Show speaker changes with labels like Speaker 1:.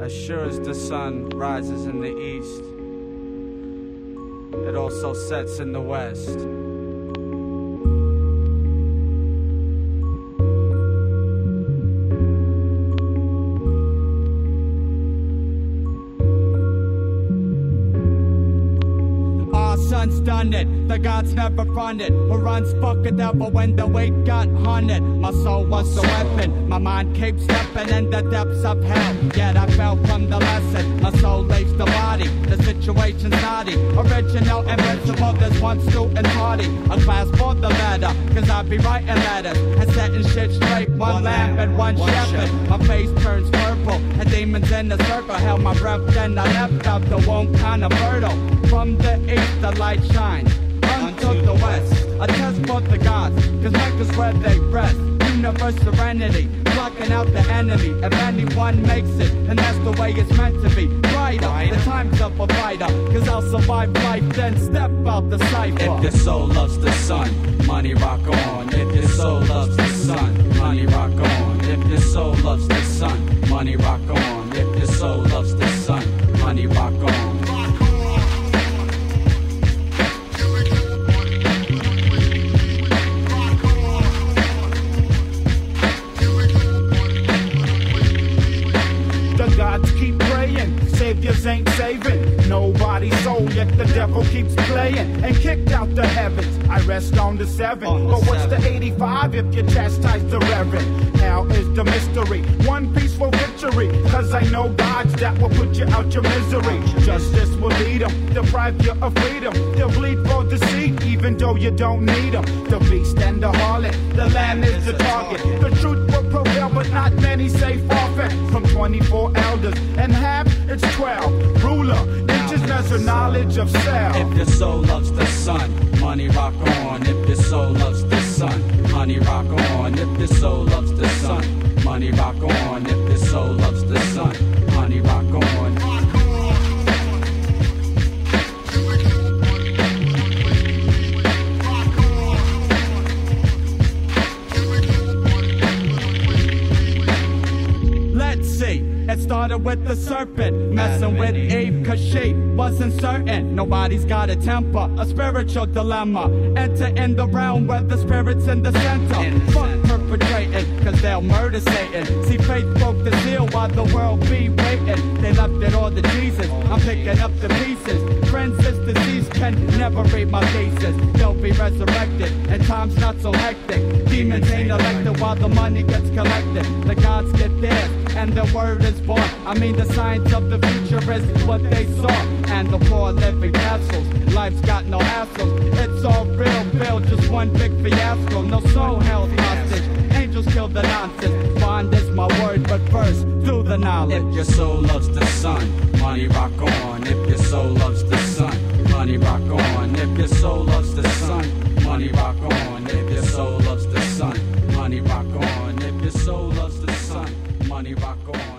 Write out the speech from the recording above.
Speaker 1: As sure as the sun rises in the east, it also sets in the west.
Speaker 2: Son's done it, the gods never fronted. Who runs fuck a devil when the weight got hunted? My soul was the weapon, my mind keeps stepping in the depths of hell. Yet I situation's naughty, original, invincible. There's one student party, a class for the better. Cause I be writing letters and setting shit straight. One lamp and one shepherd. My face turns purple, and demons in the circle held my breath. Then I left out the womb kind of fertile. From the east, the light shines unto the west. A test for the gods, cause Mecca's where they rest. Universe serenity, blocking out the enemy. If anyone makes it, and that's the way it's meant to be. Brighter, the time's up a fighter, cause I'll survive life, then step out the cipher.
Speaker 1: If your soul loves the sun, money rock on. If your soul loves the sun,
Speaker 3: saviors ain't saving nobody's soul, yet the devil keeps playing and kicked out the heavens. I rest on the seven,
Speaker 1: On the
Speaker 3: but what's
Speaker 1: seven.
Speaker 3: the 85 if you chastise the reverend? Now is the mystery, one peaceful victory, cause I know gods that will put you out your misery. Justice will lead them, deprive you of freedom. They'll bleed for the seed, even though you don't need them. The beast and the harlot, the lamb is the target. The truth will prevail, but not many say forfeit. From 24 elders and half, it's 12. Ruler, measure knowledge of self.
Speaker 1: If your soul loves the sun, money rock on. If your soul loves the sun, money rock on. If your soul loves the sun, money rock on. If your soul loves
Speaker 2: It started with the serpent messing with Eve cause she wasn't certain. Nobody's got a temper, a spiritual dilemma. Enter in the realm where the spirit's in the center. Fuck perpetrating, cause they'll murder Satan. See, faith broke the seal while the world be waiting. They left it all to Jesus. I'm picking up the pieces. Friends, this disease can never read my thesis. They'll be resurrected, and time's not so hectic. Demons ain't elected while the money gets collected. The gods get theirs, and the word is born. I mean, the science of the future is what they saw. And the poor living in castles. Life's got no hassles. It's all real, Bill, just one big fiasco. No soul held hostage. Angels kill the nonsense. Bond is my word, but first, do the knowledge.
Speaker 1: If your soul loves the sun, money rock on. If your soul loves the me rock on.